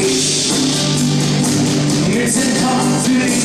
Ich mit dem Kopf durch